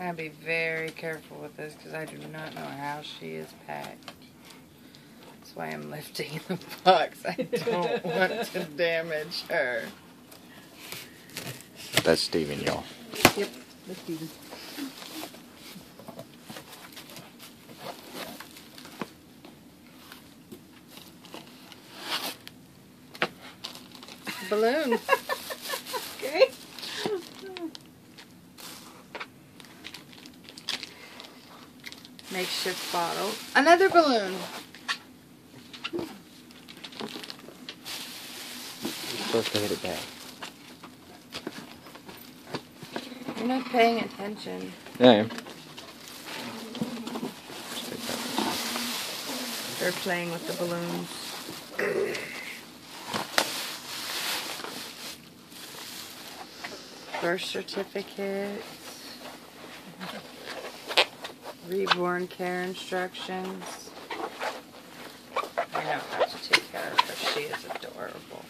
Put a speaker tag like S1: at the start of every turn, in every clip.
S1: I'll be very careful with this because I do not know how she is packed. That's why I'm lifting the box. I don't want to damage her.
S2: That's Steven, y'all.
S3: Yep, that's Steven.
S1: Balloon.
S3: Okay.
S1: Makeshift bottle. Another balloon.
S2: You're supposed to hit it back.
S1: You're not paying attention.
S2: Yeah, I am.
S1: They're playing with the balloons. Birth certificate. Reborn care instructions. I know how to take care of her. She is adorable.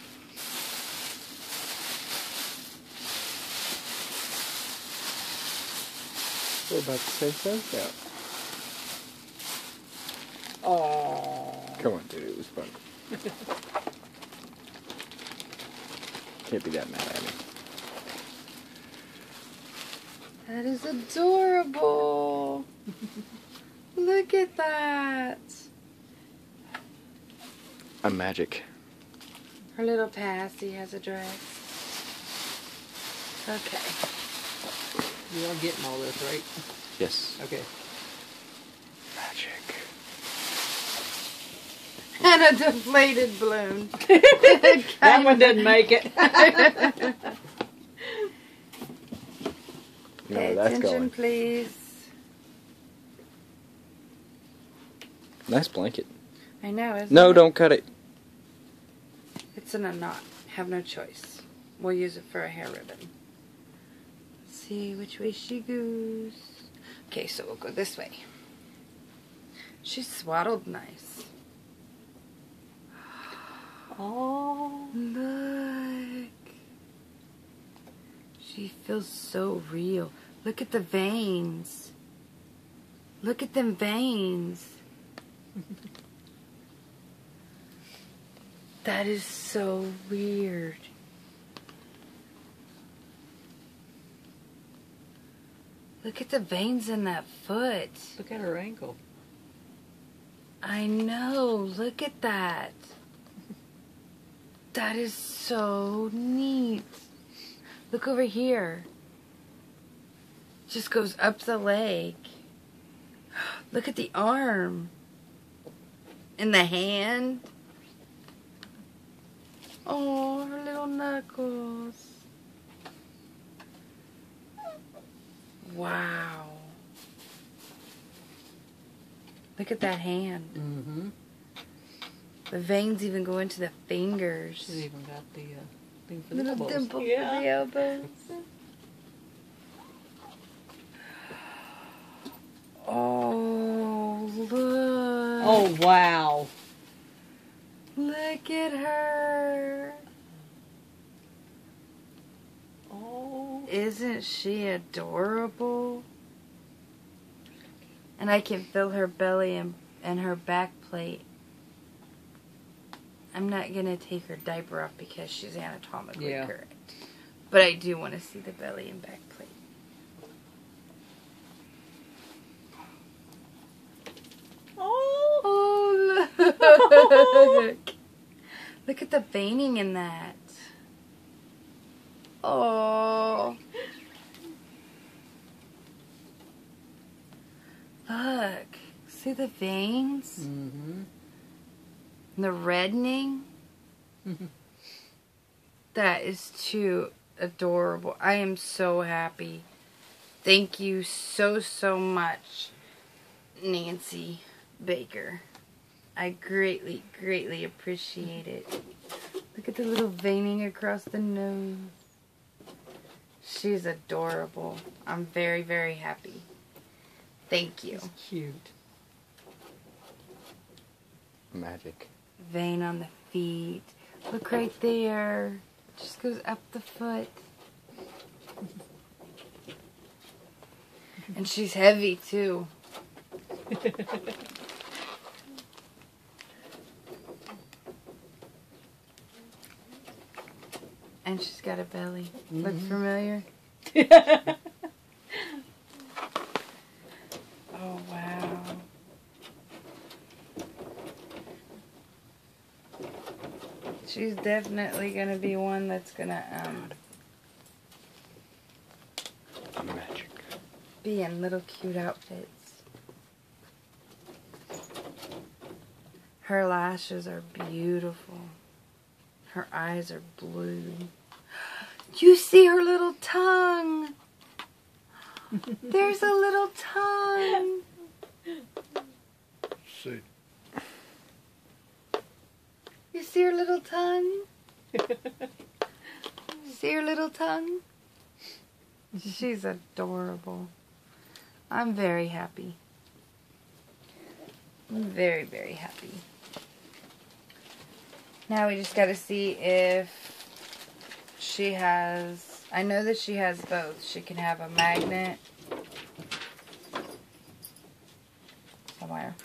S2: We're about to say. Yeah.
S1: Oh.
S2: Come on, dude. It was fun. Can't be that mad at me.
S1: That is adorable. Look at that.
S2: I'm magic.
S1: Her little passy has a dress. Okay.
S3: You're all getting all this, right?
S2: Yes.
S3: Okay.
S2: Magic.
S1: And a deflated balloon.
S3: That one didn't make it.
S2: No,
S1: Pay
S2: that's
S1: attention,
S2: going.
S1: please.
S2: Nice blanket.
S1: I know, isn't
S2: No,
S1: it?
S2: don't cut it.
S1: It's in a knot. Have no choice. We'll use it for a hair ribbon. Let's see which way she goes. Okay, so we'll go this way. She's swaddled nice.
S3: Oh.
S1: Look. She feels so real. Look at the veins. Look at them veins. that is so weird. Look at the veins in that foot.
S3: Look at her ankle.
S1: I know. Look at that. That is so neat. Look over here. Just goes up the leg. Look at the arm. And the hand. Oh, her little knuckles. Wow. Look at that hand.
S3: Mm-hmm.
S1: The veins even go into the
S3: She's
S1: fingers.
S3: even got the uh, thing for the
S1: Little
S3: elbows.
S1: dimple
S3: yeah.
S1: for the elbows. Oh, look.
S3: Oh wow.
S1: Look at her.
S3: Oh.
S1: Isn't she adorable? And I can feel her belly and, and her back plate. I'm not going to take her diaper off because she's anatomically
S3: Yeah.
S1: correct. But I do want to see the belly and back plate.
S3: Oh.
S1: Oh, look. look at the veining in that. Oh. Look. See the veins?
S3: Mm-hmm.
S1: And the reddening? that is too adorable. I am so happy. Thank you so, so much, Nancy Baker. I greatly, greatly appreciate it. Look at the little veining across the nose. She's adorable. I'm very, very happy. Thank you.
S3: It's cute.
S2: Magic.
S1: Vein on the feet. Look right there. Just goes up the foot. And she's heavy too. And she's got a belly. Look
S3: Mhm.
S1: familiar? Oh wow. She's definitely gonna be one that's gonna um
S2: Magic.
S1: be in little cute outfits. Her lashes are beautiful. Her eyes are blue. You see her little tongue. There's a little tongue.
S4: See,
S1: You see her little tongue? See her little tongue? She's adorable. I'm very happy. I'm very, very happy. Now we just gotta see if she has. I know that she has both. She can have a magnet. Somewhere.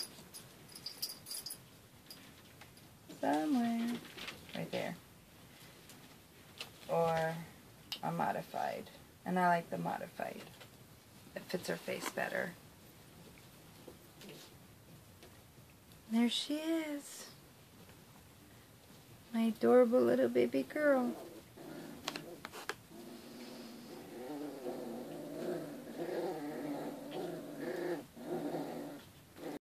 S1: Right there. Or a modified. And I like the modified. It fits her face better. There she is. My adorable little baby girl.